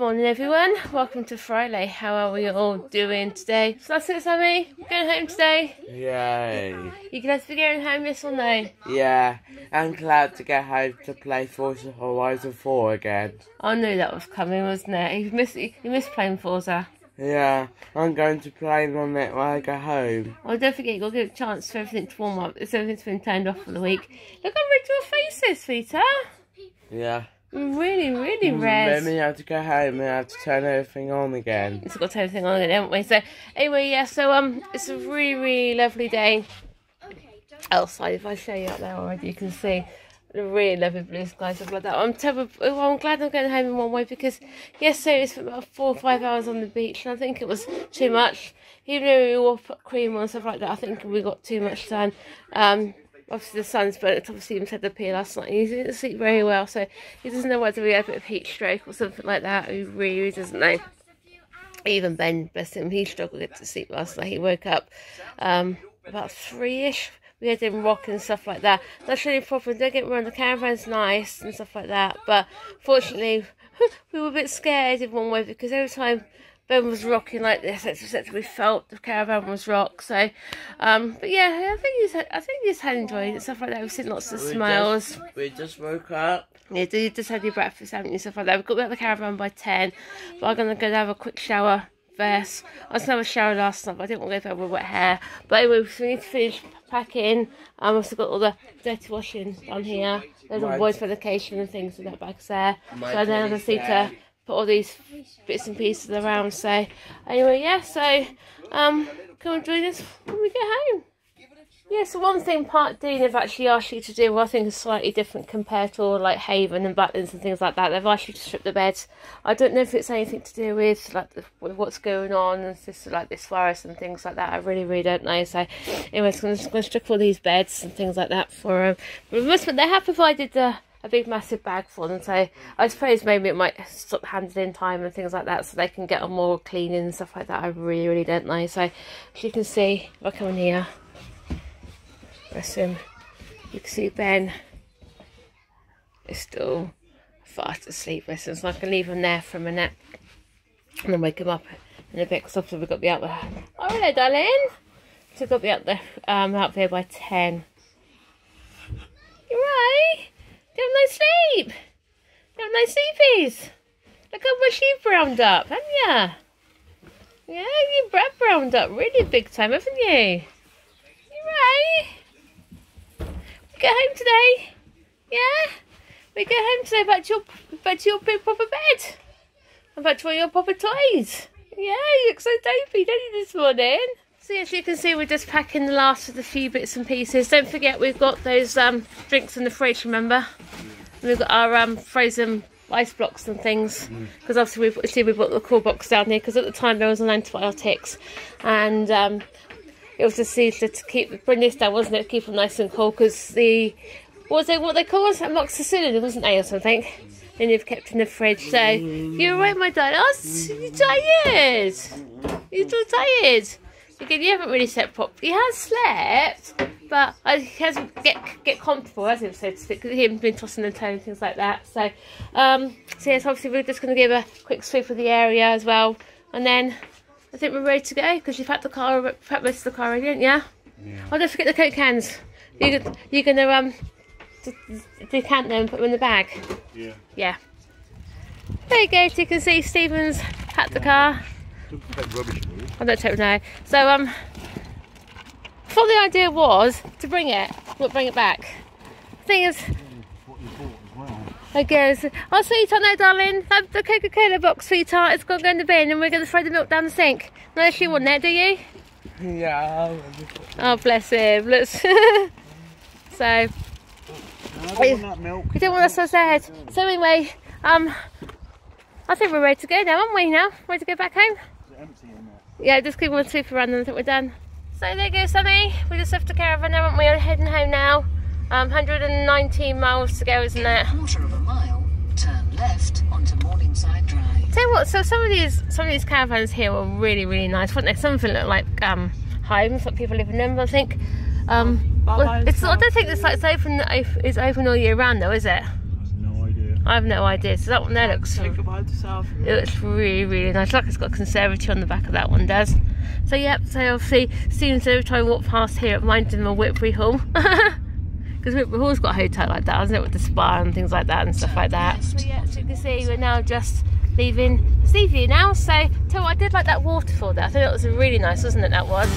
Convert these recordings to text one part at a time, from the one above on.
everyone, welcome to Friday. How are we all doing today? So that's it, Sammy. Going home today? Yay. You glad to be going home, yes or no? Yeah, I'm glad to get home to play Forza Horizon 4 again. I knew that was coming, wasn't it? You miss, you missed playing Forza. Yeah, I'm going to play on it when I go home. Oh, don't forget, you've got to give a chance for everything to warm up. It's everything's been turned off for the week. Look how red your face is, Peter. Yeah. Really, really red. Then we have to go home and have to turn everything on again. It's got to turn everything on again, haven't we? So, anyway, yeah, so um, it's a really, really lovely day outside. If I show you up there already, you can see the really lovely blue skies, stuff like that. I'm terrible. Well, I'm glad I'm going home in one way because yesterday it's about four or five hours on the beach, and I think it was too much. Even though we all put cream on and stuff like that, I think we got too much sun. Um, obviously the sun's burnt. It's obviously even said the pee last night. He didn't sleep very well, so he doesn't know whether he had a bit of heat stroke or something like that. He really doesn't know. Even Ben, bless him, he struggled to to sleep last night. He woke up um, about three-ish. We had him rock and stuff like that. That's really a problem. Don't get me wrong, the caravan's nice and stuff like that. But fortunately, we were a bit scared in one way because every time Ben was rocking like this, etc. We felt the caravan was rock. So, um, but yeah, I think he's, I think he's had enjoyed it stuff like that. We've seen lots of We smiles. just- we just woke up. Yeah, do you just had your breakfast, haven't you? Stuff like that. We've got back the caravan by 10, but I'm to go have a quick shower first. I was to have a shower last night, but I didn't want to go to bed with wet hair. But anyway, we need to finish packing. I've also got all the dirty washing on here. There's all boys' medication and things in that bag's there. My so then I just need to put all these bits and pieces around. So anyway, yeah, so um, come and join us when we get home. Yeah, so one thing Park Dean have actually asked you to do, well, I think is slightly different compared to like Haven and Butlins and things like that. They've asked you to strip the beds. I don't know if it's anything to do with like the, what's going on and just like this virus and things like that. I really, really don't know. So, anyway, I'm going to strip all these beds and things like that for them. But they have provided the a big massive bag for them so I suppose maybe it might stop handling time and things like that so they can get on more cleaning and stuff like that I really really don't know so as you can see if I come in here Bless him. You can see Ben is still fast asleep. So I can leave him there for a minute and then wake him up in a bit because obviously we've got to be out there. Oh, hello, darling. So we've got to be out there, um, out there by 10. You right? You have nice sleep? You have nice sleepies? Look how much you've browned up, haven't you? Yeah, you've browned up really big time, haven't you? You right? We get home today? Yeah? We get home today back to your back to your big proper bed. And back to all your proper toys. Yeah, you look so dopey, don't you, this morning? So as you can see, we're just packing the last of the few bits and pieces. Don't forget we've got those um, drinks in the fridge, remember? And we've got our um, frozen ice blocks and things. Because obviously we've see we brought the cool box down here because at the time there was an antibiotics. And um, it was just easier to keep bring this down, wasn't it? Keep them nice and cool because the what was it? What they call it? Amoxicillin, it wasn't they, or something? And you've kept in the fridge. So you're right, my darling. Oh, you're tired. You're still tired. Again, you haven't really slept properly. He has slept, but he hasn't get get comfortable, has he, so to speak? Because he's been tossing and turning things like that. So, um, so yes, obviously we're just going to give a quick sweep of the area as well, and then I think we're ready to go because you've had the car, packed most of the car already, didn't you? Yeah. Oh, don't forget the coke cans. You, you're gonna um d- d- decant them and put them in the bag. Yeah. Yeah. There you go. So you can see Stephen's packed the car. That. I don't totally know. So um, I thought the idea was to bring it, not bring it back. Thing is, What you bought as well. I guess. Oh, sweetheart, no, darling. Have the Coca-Cola box, sweetheart. It's got to go in the bin, and we're going to throw the milk down the sink. No, you want that, do you? Yeah. Oh, bless him. Let's. so I don't want that milk. we don't want so sad. So anyway, um, I think we're ready to go now, aren't we? Now, ready to go back home? Is it empty in there? Yeah, just keep one sweep around and I think we're done. So there you go, Sammy. We just left the caravan, haven't we? We're heading home now. Um, 119 miles to go, isn't it? quarter of a mile, turn left onto Morningside Drive. Tell you what, so some of these some of these caravans here were really really nice, weren't they? Some of them look like um, homes, like people live in them. I think. Um, well, it's I don't think it's like it's open it's open all year round though, is it? I've no idea. I have no idea. So that one there looks Think about yourself. it looks really, really nice. Like it's got conservatory on the back of that one does. So yep, so obviously students every time I walk past here it reminds them of Whittlebury Hall. Because Whittlebury Hall's got a hotel like that, hasn't it? With the spa and things like that and stuff like that. So yeah, so you can see we're now just leaving Seaview now. So tell you what, I did like that waterfall there. I thought it was really nice, wasn't it, that was?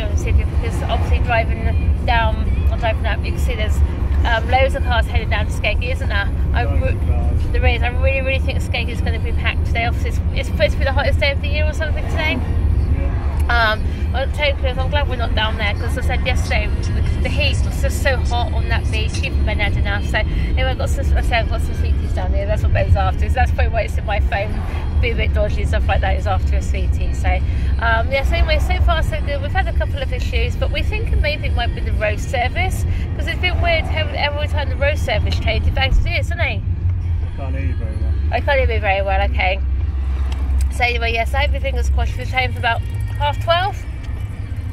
Be honest with you, because obviously driving down, or driving up, you can see there's um, loads of cars headed down to Skeggy, isn't there? I re- there is. I really, really think Skeggy is going to be packed today. Obviously, it's, it's supposed to be the hottest day of the year or something today. Um, I'm totally, I'm glad we're not down there because I said yesterday the, the heat was just so hot on that beach, even Ben had enough. So anyway, I've got some, I said I've got some sweeties down here. That's what Ben's after. So that's probably why it's in my phone, be a bit dodgy and stuff like that. Is after a sweetie. So um, yes. Anyway, so far so good. We've but we think maybe it might be the road service because it's been weird how every time the road service changes. Thanks to this, isn't it? I can't hear you very well. I can't hear you very well. Okay. So anyway, yes, I hope your fingers crossed. We're home for about half twelve.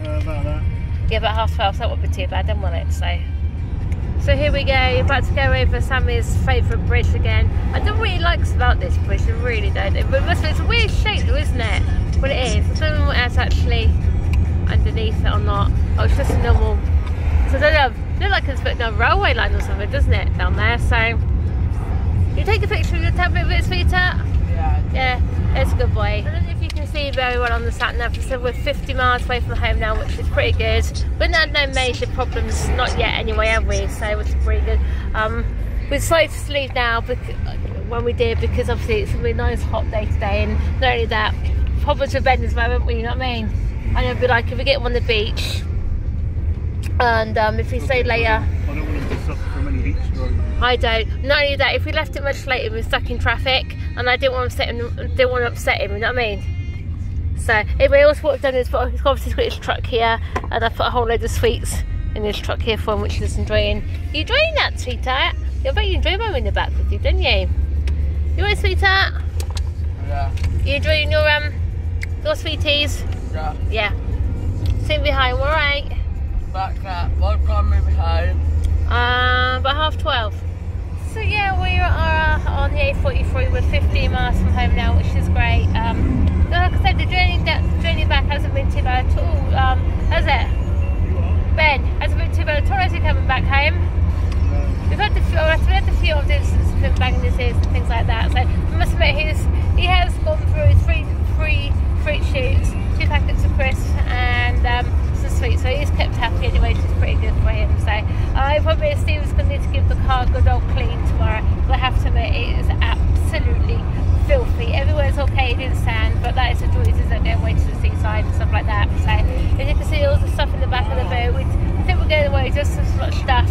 Uh, about that. Yeah, about half twelve, so that wouldn't be too bad, then, will it? So, so here we go. About to go over Sammy's favourite bridge again. I don't really like about this bridge. I really don't. It must it's a weird shape, though, isn't it? But it is. I don't know what what's actually underneath it or not. Oh, it's just a normal. So I don't know. It looks like it's put a railway line or something, doesn't it, down there? So, you take a picture of your tablet bits, sweetheart. Yeah. Yeah, it's a good boy. I don't know if you can see very well on the sat nav. So we're 50 miles away from home now, which is pretty good. We've had no major problems, not yet anyway, have we? So it's pretty good. Um, we decided to sleep now because, when we did because obviously it's going to be a nice hot day today, and not only that, problems with Ben as well, haven't we? You know what I mean? And it'd be like if we get him on the beach, and um, if we stay later. I don't want him to suffer from any heat stroke. I don't. Not only that, if we left it much later, we're stuck in traffic, and I didn't want to upset him. Didn't want to upset him. You know what I mean? So anyway, also what I've done is put, he's obviously got his truck here, and I put a whole load of sweets in his truck here for him, which he's enjoying. You enjoying that, sweetheart? I bet you enjoy mum in the back with you, didn't you? You right, sweetheart? Yeah. You enjoying your um your sweeties? Yeah. Yeah. Soon be home, all right? Back at what time are we home? Um, about half twelve. So yeah, we are uh, on the A43. We're 15 miles from home now, which is great. Um, like I said, the journey that the journey back hasn't been too bad at all. Um, has it? Ben hasn't been too bad at all. As he coming back home, we've had the few, we've had the few of this been banging his ears and things like that. So I must admit, he's he has gone through three three fruit shoots, Steve's going to need to give the car a good old clean tomorrow. But I have to admit, it is absolutely filthy. Everywhere's okay in sand, but that is the joys, isn't it? Going away to the seaside and stuff like that. So as you can see, all the stuff in the back of the boat. We, I think we're going away just as much stuff,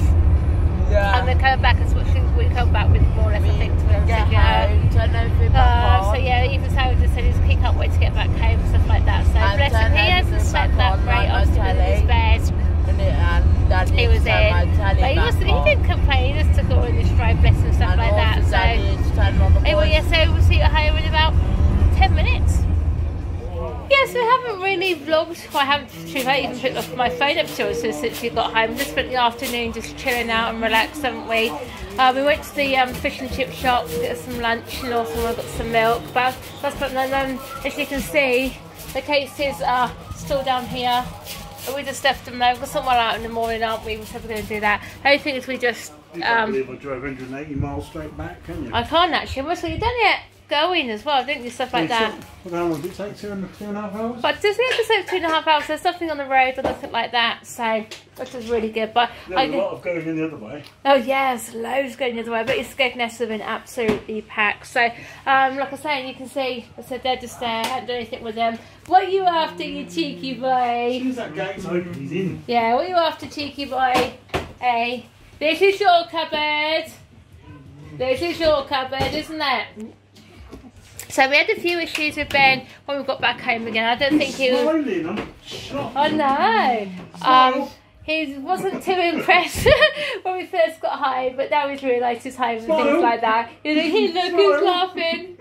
Yeah. and then coming back as much as we come back with more or less. I think to be honest Get with you. home, turn everything back Uh, on. so yeah, even Sarah just said he can't wait to get back home and stuff like that. Yeah. So we'll see you at home in about ten minutes. Yes, we haven't really vlogged. I haven't I even picked up my phone up to us since we got home. Just spent the afternoon just chilling out and relaxed, haven't we? Uh, we went to the um, fish and chip shop to get some lunch and also I got some milk. But that's but then um, as you can see, the cases are still down here. we just left them there. We've got someone out in the morning, aren't we? We said we're going to do that. Only thing is we just, You can't um, believe I drove 180 miles straight back, can you? I can't actually. Must have you done it going as well, didn't you? Stuff like that. What how long did it take? Two and, two and a half hours? But does it just take two and a half hours? There's nothing on the road or nothing like that, so which is really good. But There's I a lot of going in the other way. Oh yes, loads going the other way, but his Skegness have been absolutely packed. So, um, like I was saying, you can see, I said they're just there, hadn't done anything with them. What are you after, you cheeky As boy? soon as that gate's open, he's in. Yeah, what are you after, cheeky boy? Hey, this is your cupboard. This is your cupboard, isn't it? So we had a few issues with Ben when we got back home again. I don't think he was. I'm. Oh no. Um, he wasn't too impressed when we first got home, but now he's realised he's home and Smile. things like that. He's like, hey, look, Smile. who's laughing.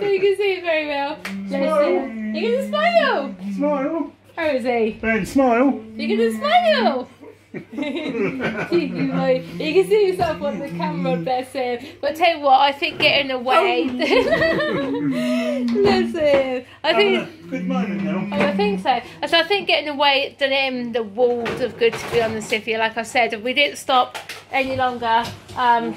so you can see it very well. Listen. You can smile. Smile. How is he? Ben, smile. You can smile. Cheeky boy. You can see yourself on the camera, bless him. But tell you what, I think getting away. Listen, I think. good moment now. Oh, I think so. So I think getting away done him the world of good to be on the you. Like I said, we didn't stop any longer. Um,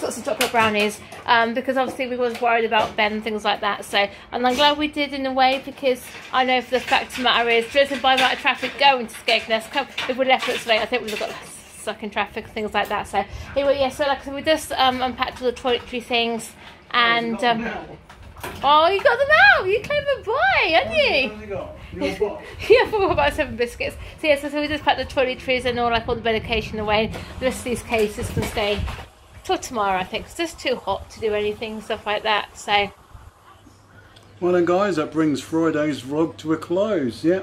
got some chocolate brownies um, because obviously we was worried about Ben and things like that. So and I'm glad we did in a way because I know for the fact of the matter is judging by the amount of traffic going to Skegness, if we left it today, I think we'd have got stuck in traffic and things like that. So anyway, yeah. So like I said, we just um, unpacked all the toiletry things and. Um, Oh, you got them out! You clever boy, aren't you? What have you got? Your what? yeah, for about seven biscuits. So yeah, so, so we just packed the toiletries and all like all the medication away. The rest of these cases can stay till tomorrow, I think. It's just too hot to do anything, stuff like that. So Well then guys, that brings Friday's vlog to a close, yeah.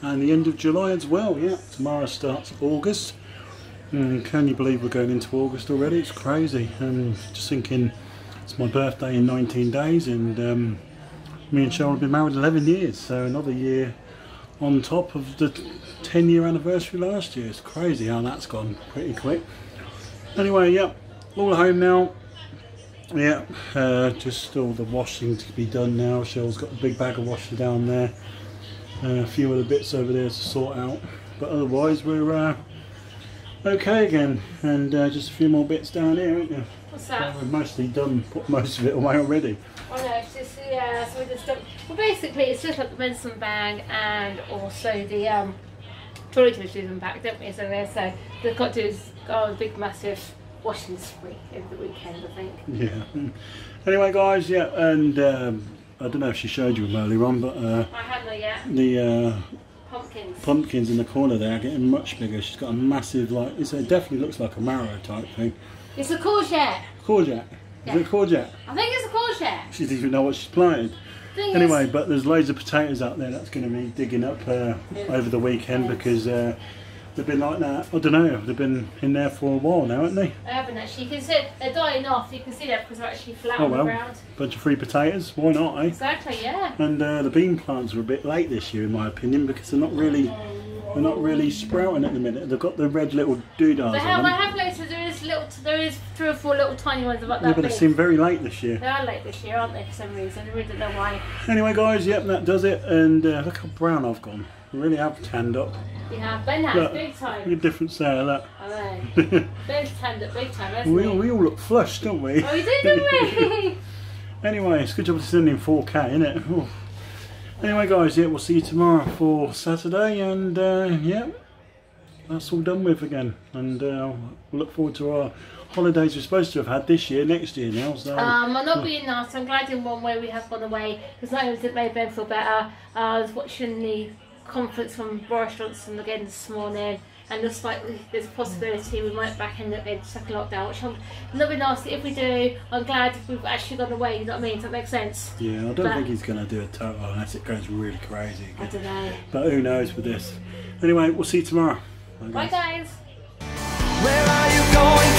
And the end of July as well, yeah. Tomorrow starts August. Can you believe we're going into August already? It's crazy. And just thinking, it's my birthday in 19 days and um, me and Cheryl have been married 11 years. So another year on top of the 10 year anniversary last year. It's crazy how that's gone pretty quick. Anyway, yeah, all at home now. Yeah, uh, just all the washing to be done now. Cheryl's got a big bag of washing down there. Uh, a few other bits over there to sort out. But otherwise we're uh, okay again. And uh, just a few more bits down here, aren't you? what's that? we've mostly done put most of it away already. Oh no, it's just yeah. So we just don't. Well, basically, it's just like the medicine bag and also the um toiletries in back, don't we? So there, so they've got to is go a big massive washing spree over the weekend, I think. Yeah. Anyway, guys, yeah, and um, I don't know if she showed you them earlier on, but uh, I haven't yet. the uh, Pumpkins. pumpkins in the corner there are getting much bigger. She's got a massive, like, it's, it definitely looks like a marrow type thing. It's a courgette. Courgette. Is it courgette? I think it's a courgette. She doesn't even know what she's planted. Thing Anyway, is, but there's loads of potatoes out there that's going to be digging up uh, over the weekend because uh, they've been like that. I don't know. They've been in there for a while now, haven't they? I haven't actually. You can see they're dying off. You can see that because they're actually flat Oh on the ground. Bunch of free potatoes. Why not, eh? Exactly. Yeah. And uh, the bean plants are a bit late this year, in my opinion, because they're not really they're not really sprouting at the minute. They've got the red little doodads They have. I have noticed there is little. There is three or four little tiny ones about that. Yeah, but they seem very late this year. They are late this year, aren't they? For some reason, I really don't know why. Anyway, guys, yep, that does it. And uh, look how brown I've gone. I really have tanned up. You have Ben has Look, big Look time. at difference there, look. I know. Ben's tanned up big time, hasn't we, he? we all look flushed, don't we? Oh, we did, didn't we? Anyway, it's a good job it's in 4K, isn't it? Ooh. Anyway, guys, yeah, we'll see you tomorrow for Saturday, and uh, yeah, that's all done with again. And uh, we'll look forward to our holidays we're supposed to have had this year, next year now. So Um, I'm not being nice. I'm glad in one way we have gone away because not only has it made Ben feel better, uh, I was watching the conference from Boris Johnson again this morning, and looks like there's a possibility we might back end up in second lockdown, which I'm not being nasty. If we do, I'm glad we've actually gone away. You know what I mean? Does that make sense? yeah, I don't but- think he's going to do a total unless it goes really crazy I don't know. But who knows with this? Anyway, we'll see you tomorrow. Bye, guys. Where are you going?